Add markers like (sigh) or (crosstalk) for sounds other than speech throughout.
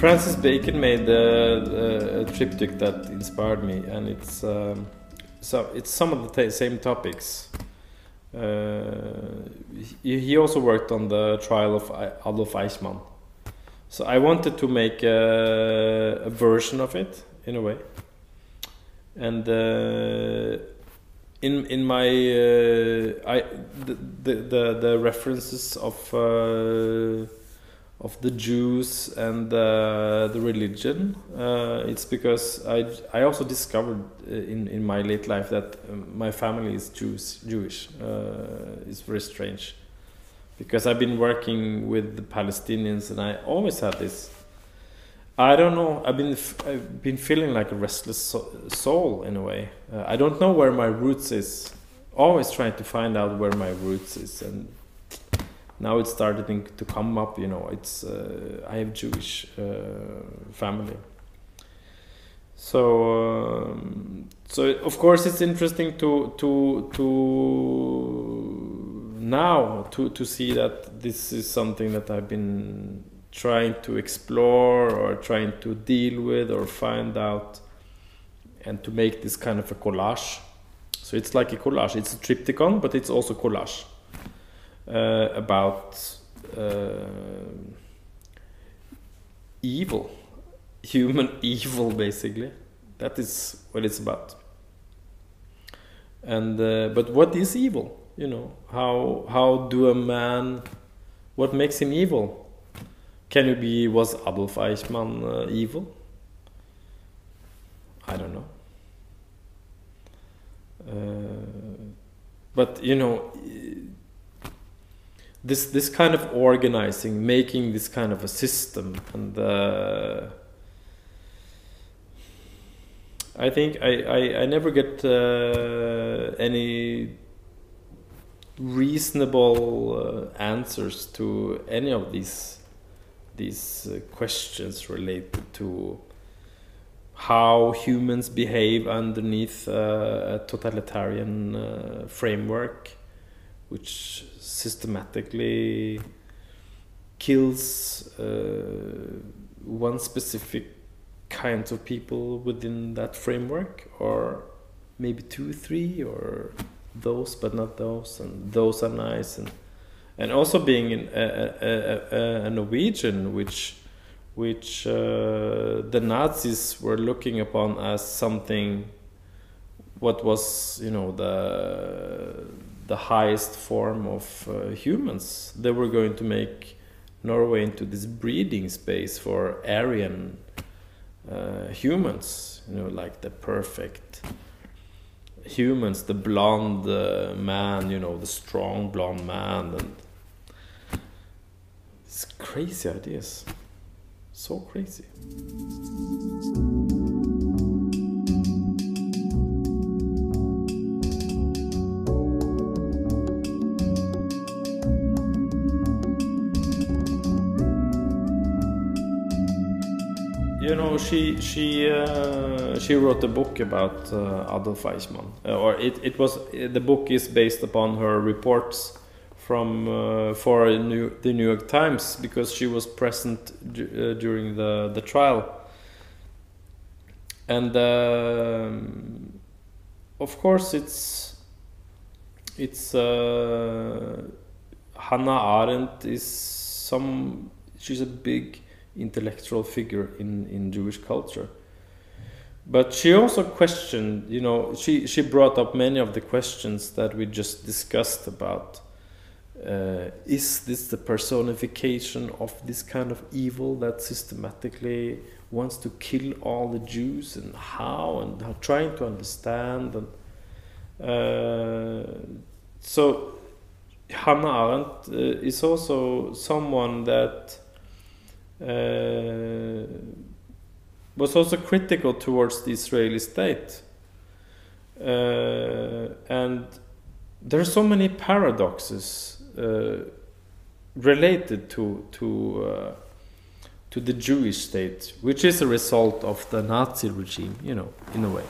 Francis Bacon made a, a, triptych that inspired me, and it's um, so it's some of the same topics. Uh, he, he, also worked on the trial of Adolf Eichmann. So I wanted to make a, a version of it in a way, and uh, in in my uh, I the, the, the references of uh, of the Jews and uh, the religion. Uh, it's because I, I also discovered uh, in, in my late life that um, my family is Jews, Jewish. Uh, it's very strange because I've been working with the Palestinians and I always had this. I don't know. I've been I've been feeling like a restless soul in a way. Uh, I don't know where my roots is. Always trying to find out where my roots is and now it's starting to come up you know it's uh, i have jewish uh, family. So um, so of course it's interesting to to to now to to see that this is something that i've been trying to explore or trying to deal with or find out and to make this kind of a collage. So it's like a collage. It's a triptychon but it's also collage about uh, evil, human (laughs) evil, basically. That is what it's about. And uh, but what is evil? You know, how how do a man? What makes him evil? Can you be was Adolf Eichmann uh, evil? I don't know. Uh, but you know, this this kind of organizing, making this kind of a system, and uh, I think I, I, I never get uh, any reasonable uh, answers to any of these these uh, questions related to how humans behave underneath uh, a totalitarian uh, framework, which systematically kills uh, one specific kind of people within that framework or maybe two three or those but not those and those are nice and and also being in a, a, a, a Norwegian which which uh, the Nazis were looking upon as something what was you know the the highest form of uh, humans. They were going to make Norway into this breeding space for Aryan uh, humans, you know, like the perfect humans, the blonde uh, man, you know, the strong blonde man, and it's crazy ideas, so crazy. Know, she she uh, she wrote a book about uh, Adolf Eichmann, uh, or it it was the book is based upon her reports from uh, for New, the New York Times because she was present uh, during the the trial, and um, of course it's it's uh, Hannah Arendt is some she's a big intellectual figure in, in Jewish culture. But she also questioned, you know, she, she brought up many of the questions that we just discussed about. Uh, is this the personification of this kind of evil that systematically wants to kill all the Jews and how and how trying to understand and uh, so Hannah Arendt uh, is also someone that uh, was also critical towards the Israeli state. Uh, and there are so many paradoxes uh, related to to uh, to the Jewish state, which is a result of the Nazi regime, you know, in a way.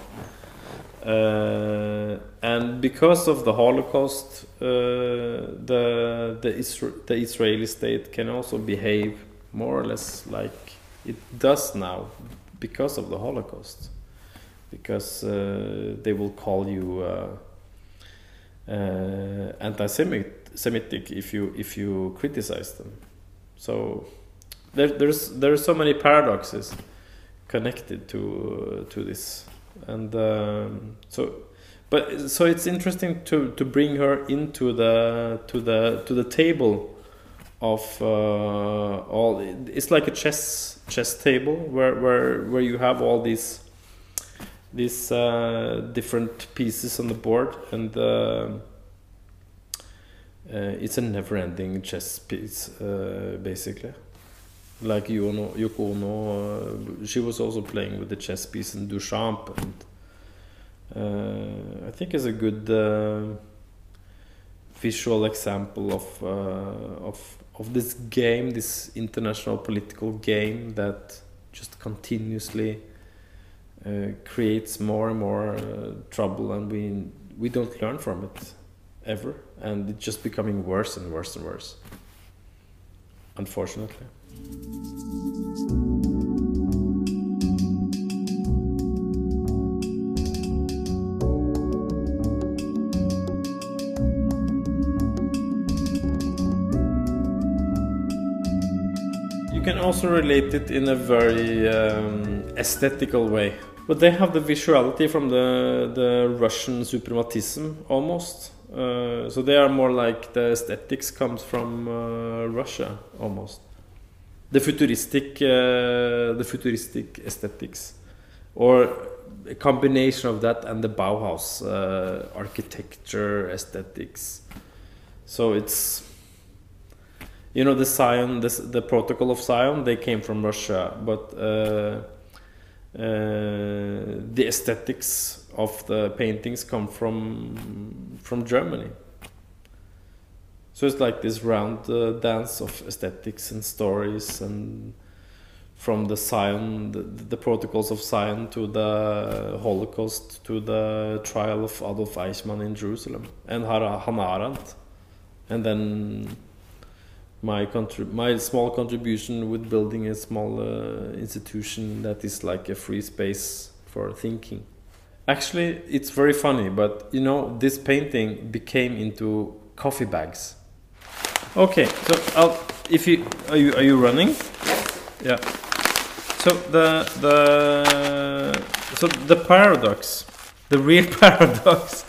Uh, and because of the Holocaust, uh, the the, Isra the Israeli state can also behave more or less like it does now because of the Holocaust, because uh, they will call you uh, uh, anti-Semitic if you if you criticize them. So there, there's there are so many paradoxes connected to to this, and um, so but so it's interesting to to bring her into the to the to the table of uh, all it's like a chess chess table where where where you have all these these uh, different pieces on the board and uh, uh it's a never-ending chess piece uh, basically. Like Yoko Ono, uh, she was also playing with the chess piece in Duchamp and I think is a good visual example of of of this game, this international political game that just continuously uh, creates more and more uh, trouble, and we we don't learn from it ever, and it's just becoming worse and worse and worse. Unfortunately. Can also relate it in a very um, aesthetical way. But they have the visuality from the, the Russian suprematism almost. Uh, so they are more like the aesthetics comes from uh, Russia almost. The futuristic, uh, the futuristic aesthetics, or a combination of that and the Bauhaus uh, architecture aesthetics. So it's you know the Zion, this, the protocol of Zion, they came from Russia, but uh, uh, the aesthetics of the paintings come from from Germany. So it's like this round uh, dance of aesthetics and stories, and from the Zion, the, the, protocols of Zion to the Holocaust to the trial of Adolf Eichmann in Jerusalem and Hannah Arendt, and then my contrib- my small contribution with building a small uh, institution that is like a free space for thinking. Actually, it's very funny, but you know, this painting became into coffee bags. Okay, so I'll, if you are you are you running? Yeah. So the the so the paradox, the real (laughs) paradox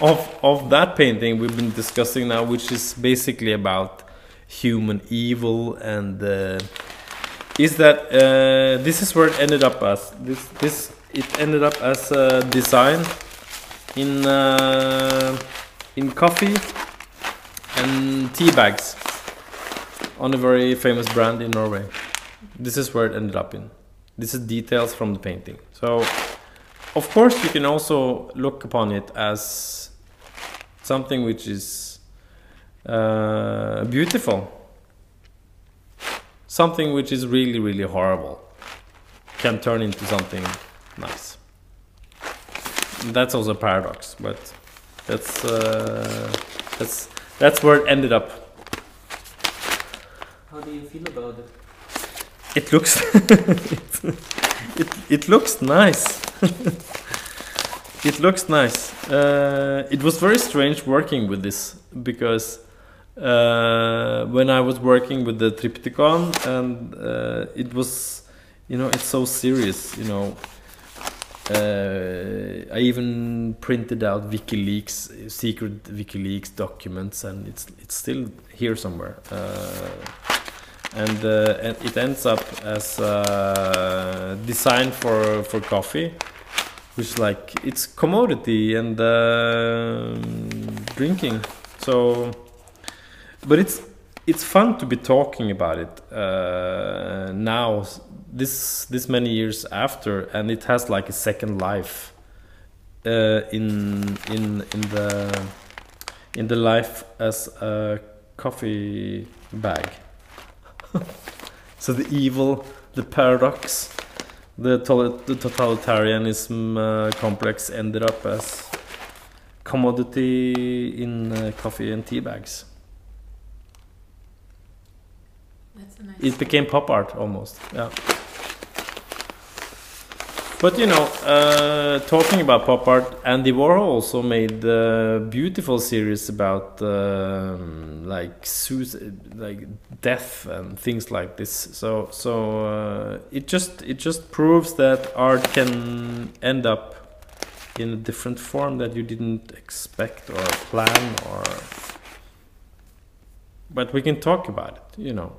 of of that painting we've been discussing now, which is basically about human evil and uh, is that uh, this is where it ended up as this this it ended up as a design in uh, in coffee and tea bags on a very famous brand in Norway. This is where it ended up in. This is details from the painting. So, of course, you can also look upon it as something which is uh, beautiful. Something which is really, really horrible can turn into something nice. That's also a paradox, but that's uh, that's that's where it ended up. How do you feel about it? It looks it, (laughs) it, it looks nice. (laughs) it looks nice. Uh, it was very strange working with this because uh, when I was working with the Triptychon, and uh, it was, you know, it's so serious, you know. Uh, I even printed out WikiLeaks, secret WikiLeaks documents, and it's it's still here somewhere. Uh, and, uh, and it ends up as designed for for coffee, which like it's commodity and drinking. So but it's it's fun to be talking about it uh, now this this many years after and it has like a second life uh, in in in the in the life as a coffee bag. (laughs) So the evil the paradox the, the totalitarianism uh, complex ended up as commodity in uh, coffee and tea bags nice it became pop art almost. Yeah. But you know, uh, talking about pop art, Andy Warhol also made a beautiful series about um, like suicide, like death and things like this. So, so uh, it just it just proves that art can end up in a different form that you didn't expect or plan or. But we can talk about it, you know.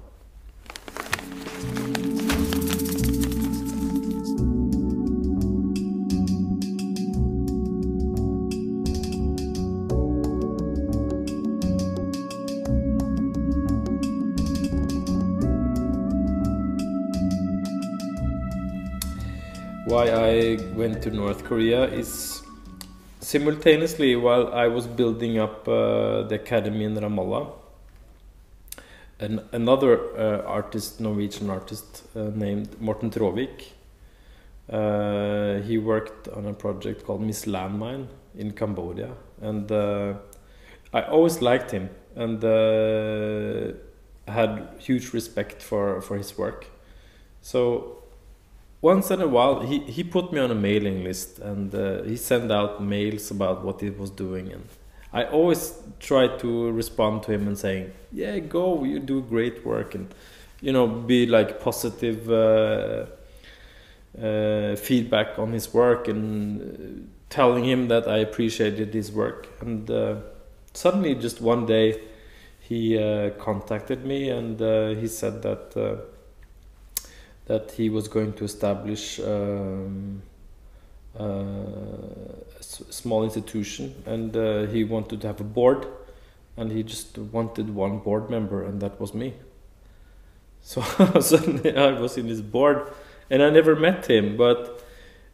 Why I went to North Korea is simultaneously while I was building up uh, the academy in Ramallah. An, another uh, artist, Norwegian artist uh, named Morten Traavik. uh, he worked on a project called Miss Landmine in Cambodia, and uh, I always liked him and uh, had huge respect for for his work. So once in a while he, he put me on a mailing list and uh, he sent out mails about what he was doing and i always try to respond to him and saying yeah go you do great work and you know be like positive uh, uh, feedback on his work and uh, telling him that i appreciated his work. And uh, suddenly just one day he uh, contacted me and he said that that he was going to establish um, uh, small institution and uh, he wanted to have a board and he just wanted one board member and that was me. So (laughs) suddenly i was in his board and i never met him but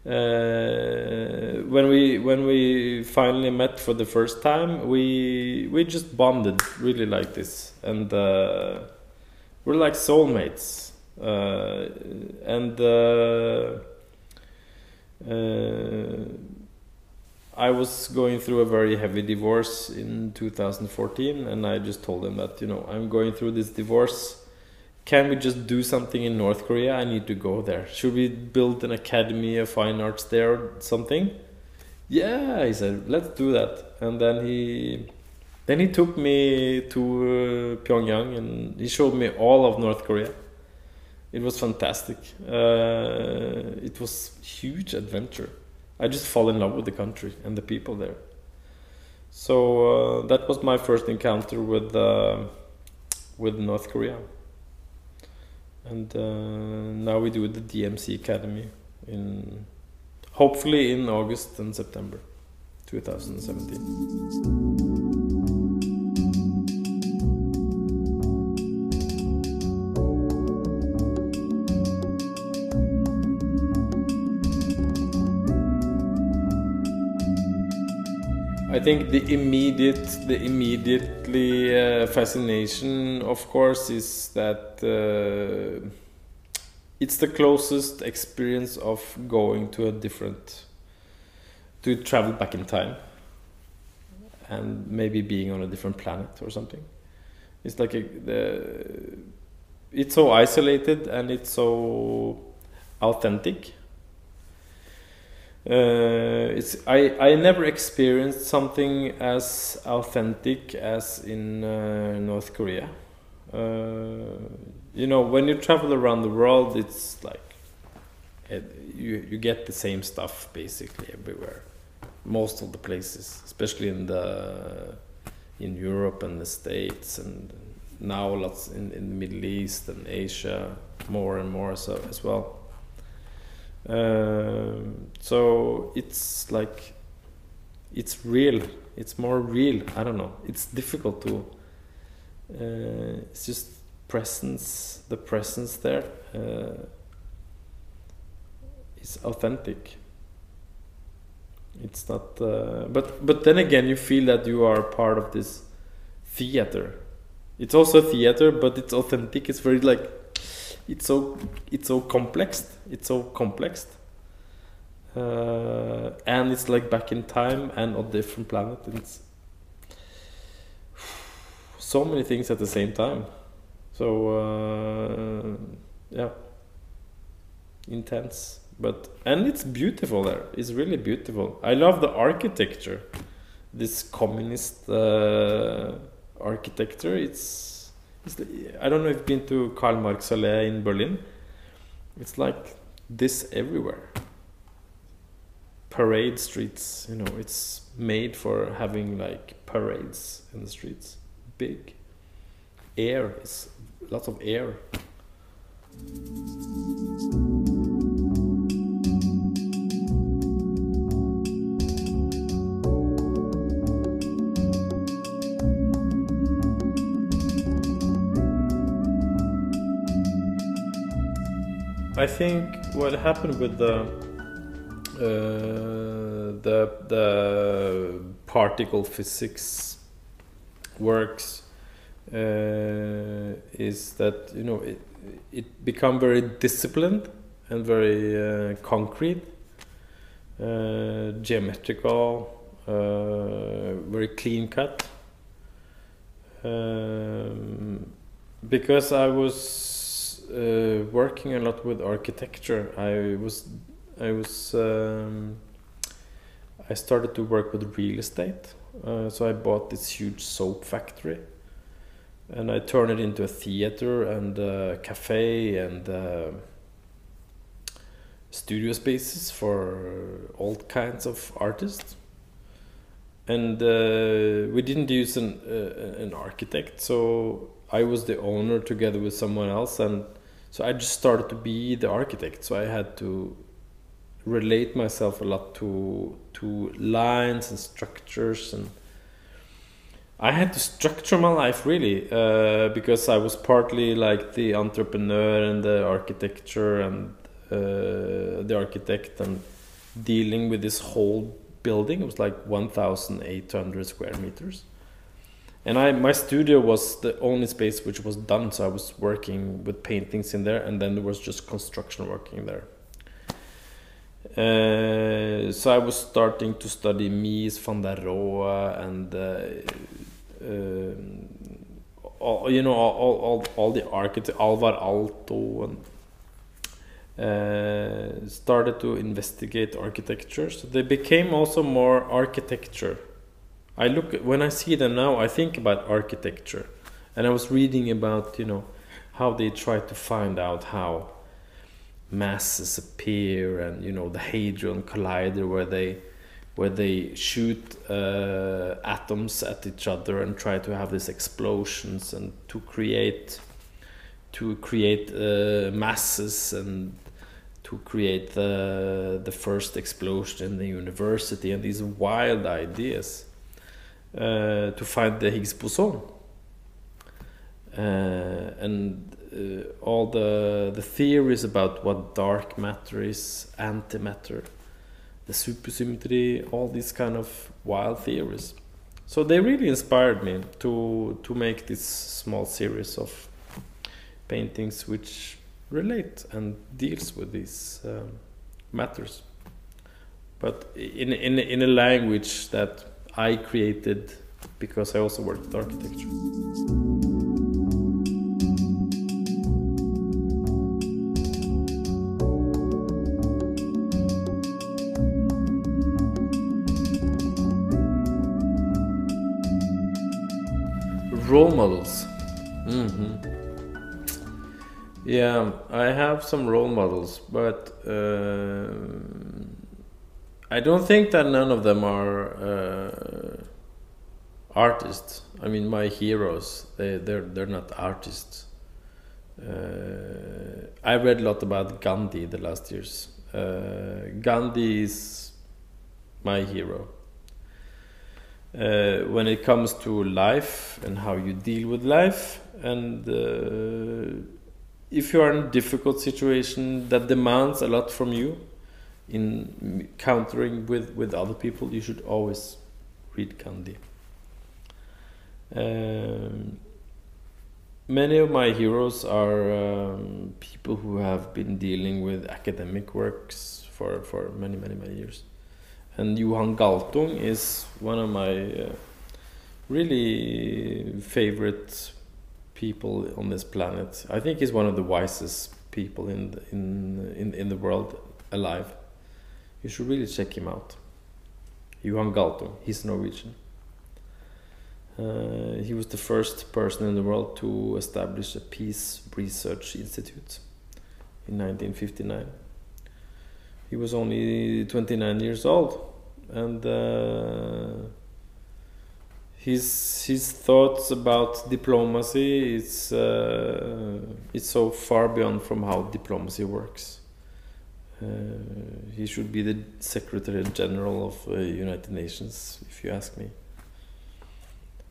uh, when we when we finally met for the first time we we just bonded really like this and uh, we're like soulmates uh, and uh, I was going through a very heavy divorce in 2014, and I just told him that you know I'm going through this divorce. Can we just do something in North Korea? I need to go there. Should we build an academy of fine arts there or something? Yeah, he said, let's do that. And then he then he took me to uh, Pyongyang and he showed me all of North Korea it was fantastic. Uh, it was huge adventure. I just fall in love with the country and the people there. So uh, that was my first encounter with uh, with North Korea. And uh, now we do the DMC Academy in hopefully in August and September 2017. I think the immediate, the immediately uh, fascination, of course, is that uh, it's the closest experience of going to a different, to travel back in time, and maybe being on a different planet or something. It's like a, the, it's so isolated and it's so authentic uh, it's I, I never experienced something as authentic as in uh, North Korea. Uh, you know, when you travel around the world, it's like it, you you get the same stuff basically everywhere, most of the places, especially in the in Europe and the States, and now lots in, in the Middle East and Asia, more and more so as well. Um, so it's like it's real. It's more real. I don't know. It's difficult to. Uh, it's just presence. The presence there uh, is authentic. It's not. Uh, but but then again, you feel that you are part of this theater. It's also theater, but it's authentic. It's very like it's so it's so complex it's so complex uh, and it's like back in time and on different planet it's (sighs) so many things at the same time so uh, yeah intense but and it's beautiful there. It's really beautiful. I love the architecture. This communist uh, architecture. It's the, I don't know if you've been to Karl Marx Allee in Berlin. It's like this everywhere. Parade streets, you know, it's made for having like parades in the streets. Big. Air is lots of air. I think what happened with the uh, the the particle physics works uh, is that you know it it become very disciplined and very uh, concrete, uh, geometrical, uh, very clean cut. Um, because I was uh, working a lot with architecture, I was I was um, I started to work with real estate. Uh, so I bought this huge soap factory and I turned it into a theater and a cafe and uh, studio spaces for all kinds of artists. And uh, we didn't use an uh, an architect, so I was the owner together with someone else, and so I just started to be the architect. So I had to relate myself a lot to to lines and structures and I had to structure my life really uh, because I was partly like the entrepreneur and the architecture and uh, the architect and dealing with this whole building. It was like 1,800 square meters, and I my studio was the only space which was done. So I was working with paintings in there, and then there was just construction working there. Uh, so I was starting to study Mies van der Rohe and uh, um, all, you know all, all, all the architects Alvar Aalto and uh, started to investigate architecture so they became also more architecture I look when I see them now I think about architecture. And I was reading about you know how they try to find out how masses appear and you know the hadron collider where they where they shoot uh, atoms at each other and try to have these explosions and to create to create uh, masses and to create the the first explosion in the university and these wild ideas uh, to find the Higgs boson uh, and uh, all the the theories about what dark matter is antimatter the supersymmetry, all these kind of wild theories. So they really inspired me to to make this small series of paintings which relate and deals with these um, matters, but in in in a language that I created because I also worked with architecture. role models. Mm-hmm. Yeah, I have some role models, but uh, I don't think that none of them are uh, artists. I mean, my heroes, they they're they're not artists. Uh, I read a lot about Gandhi the last years. Uh, Gandhi is my hero uh, when it comes to life and how you deal with life and uh, if you are in a difficult situation that demands a lot from you in countering with, with other people you should always read Gandhi um, many of my heroes are um, people who have been dealing with academic works for, for many many many years and Johan Galtung is one of my uh, really favorite people on this planet. I think he's one of the wisest people in the, in, in in the world alive. You should really check him out. Johan Galtung, he's Norwegian. Uh, he was the first person in the world to establish a peace research institute in 1959. He was only 29 years old, and uh, his his thoughts about diplomacy it's uh, it's so far beyond from how diplomacy works. Uh, he should be the Secretary General of uh, United Nations, if you ask me.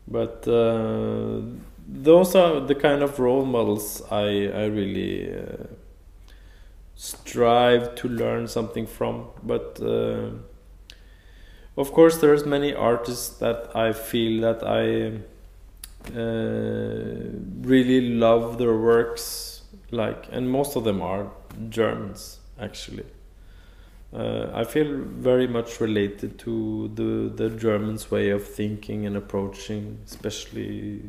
But uh, those are the kind of role models I I really strive to learn something from. But uh, of course, there's many artists that I feel that I uh, really love their works, like, and most of them are Germans actually. Uh, I feel very much related to the the Germans' way of thinking and approaching, especially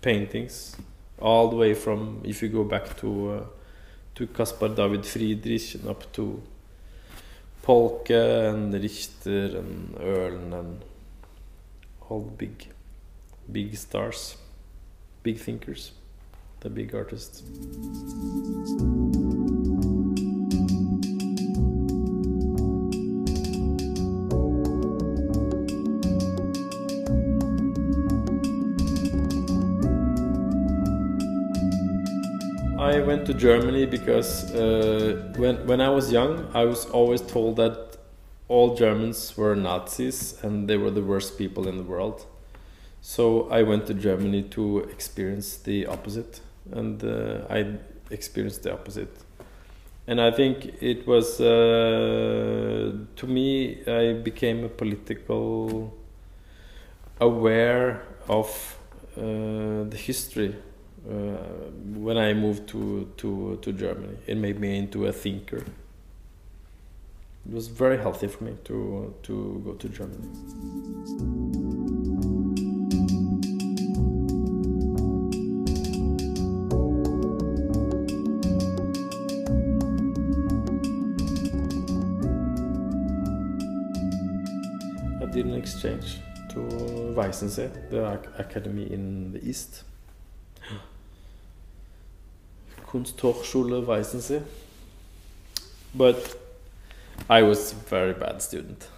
paintings, all the way from if you go back to uh, to Caspar David Friedrich and up to Polke and Richter and Oehlen and all the big big stars, big thinkers, the big artists. I went to Germany because uh, when when I was young, I was always told that all Germans were Nazis and they were the worst people in the world. So I went to Germany to experience the opposite, and uh, I experienced the opposite. And I think it was uh, to me I became a political aware of uh, the history Uh, when I moved to, to, to Germany. It made me into a thinker. It was very healthy for me to, to go to Germany. I did an exchange to Weissensee, the academy in the east. Kunsthochschule Weissensee. But I was a very bad student.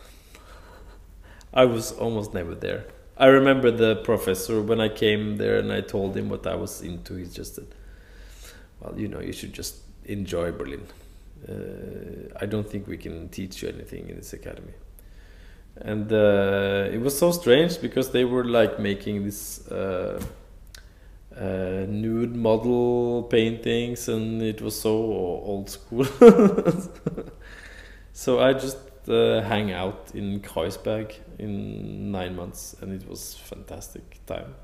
I was almost never there. I remember the professor when I came there and I told him what I was into. He just said, "Well, you know, you should just enjoy Berlin. Uh, I don't think we can teach you anything in this academy." And uh, it was so strange because they were like making this. Uh, uh, nude model paintings, and it was so old school. (laughs) so I just uh, hang out in Kreuzberg in nine months, and it was fantastic time.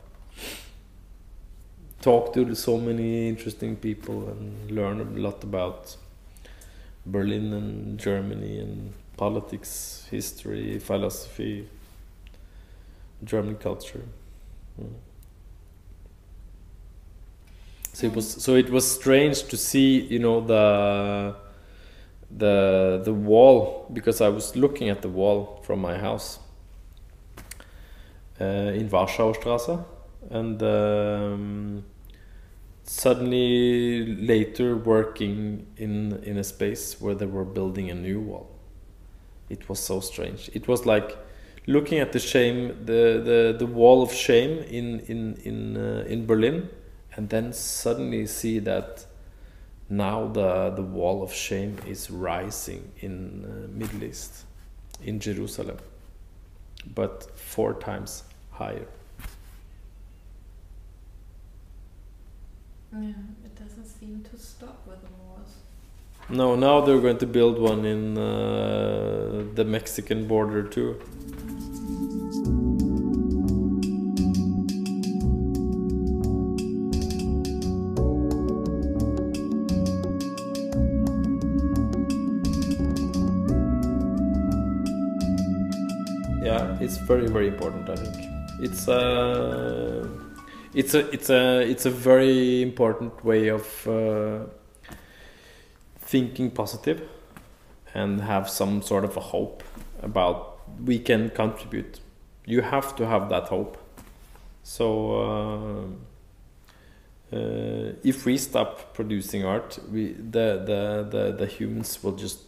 Talk to so many interesting people and learn a lot about Berlin and Germany and politics, history, philosophy, German culture. Mm. So it was so it was strange to see, you know, the the the wall because I was looking at the wall from my house uh, in Straße, and um, suddenly later working in in a space where they were building a new wall. It was so strange. It was like looking at the shame, the the, the wall of shame in in in uh, in Berlin and then suddenly see that now the the wall of shame is rising in uh, Middle East, in Jerusalem, but four times higher. Yeah, it doesn't seem to stop with the wars. No, now they're going to build one in uh, the Mexican border too. Yeah, it's very very important. I think it's a it's a it's a it's a very important way of uh, thinking positive and have some sort of a hope about we can contribute. You have to have that hope. So uh, uh, if we stop producing art, we the, the the the humans will just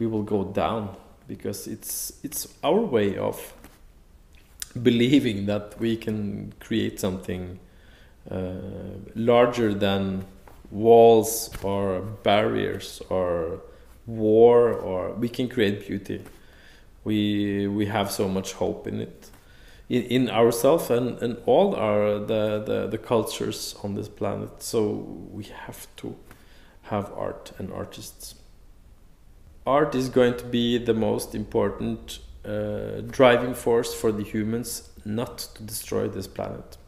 we will go down because it's it's our way of believing that we can create something uh, larger than walls or barriers or war or we can create beauty. We we have so much hope in it in, in ourselves and, and all our the, the the cultures on this planet. So we have to have art and artists art is going to be the most important uh, driving force for the humans not to destroy this planet.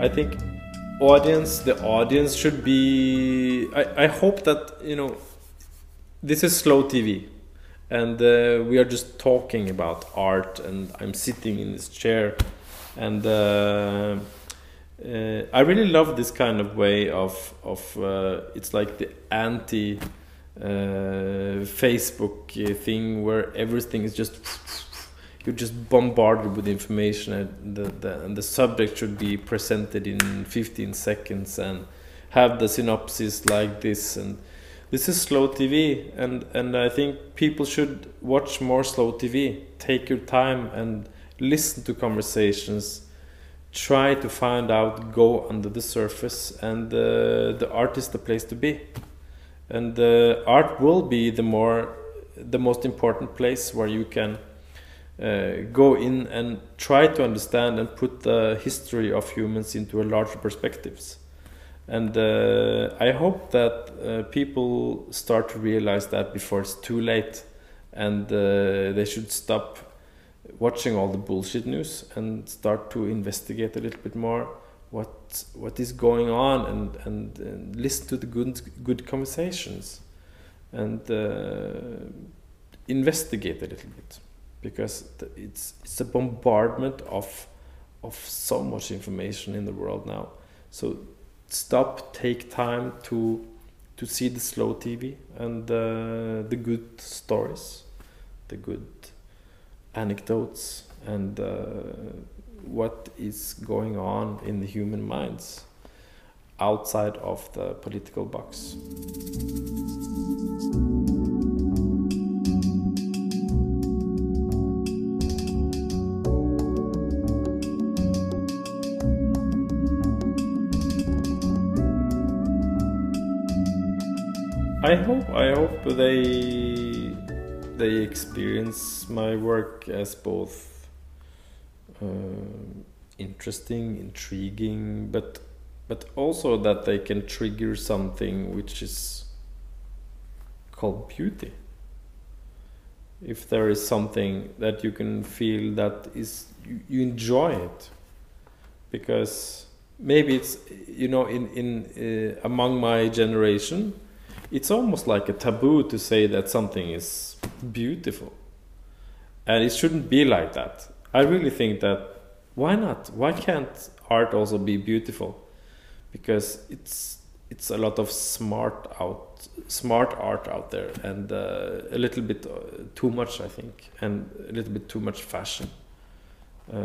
I think audience the audience should be I, I hope that you know this is slow tv and uh, we are just talking about art and i'm sitting in this chair and uh, uh, i really love this kind of way of of uh, it's like the anti uh, facebook thing where everything is just you're just bombarded with information and the, the, and the subject should be presented in 15 seconds and have the synopsis like this and this is slow tv and and i think people should watch more slow tv take your time and listen to conversations. Try to find out go under the surface and uh, the art is the place to be. And uh, art will be the more the most important place where you can uh, go in and try to understand and put the history of humans into a larger perspectives. And uh, I hope that uh, people start to realize that before it's too late, and uh, they should stop watching all the bullshit news and start to investigate a little bit more what what is going on and and, and listen to the good good conversations and uh, investigate a little bit because it's it's a bombardment of of so much information in the world now. So stop, take time to to see the slow TV and uh, the good stories, the good anecdotes, and uh, what is going on in the human minds outside of the political box. I hope I hope they they experience my work as both uh, interesting, intriguing, but but also that they can trigger something which is called beauty. If there is something that you can feel that is you, you enjoy it, because maybe it's you know in in uh, among my generation it's almost like a taboo to say that something is beautiful. And it shouldn't be like that. I really think that why not? Why can't art also be beautiful? Because it's it's a lot of smart out smart art out there and uh, a little bit uh, too much I think and a little bit too much fashion uh,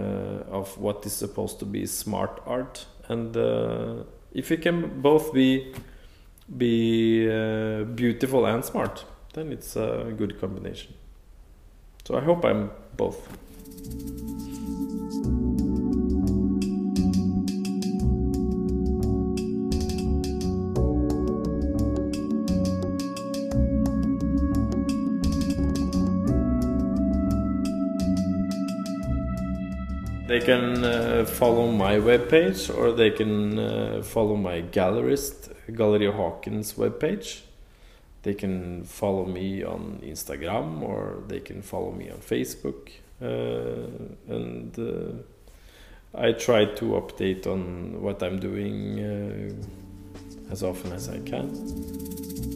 of what is supposed to be smart art and uh, if it can both be be uh, beautiful and smart, then it's a good combination. So I hope I'm both. They can uh, follow my webpage or they can uh, follow my gallerist Gallery Haaken's webpage. They can follow me on Instagram or they can follow me on Facebook. Uh, and uh, I try to update on what I'm doing uh, as often as I can.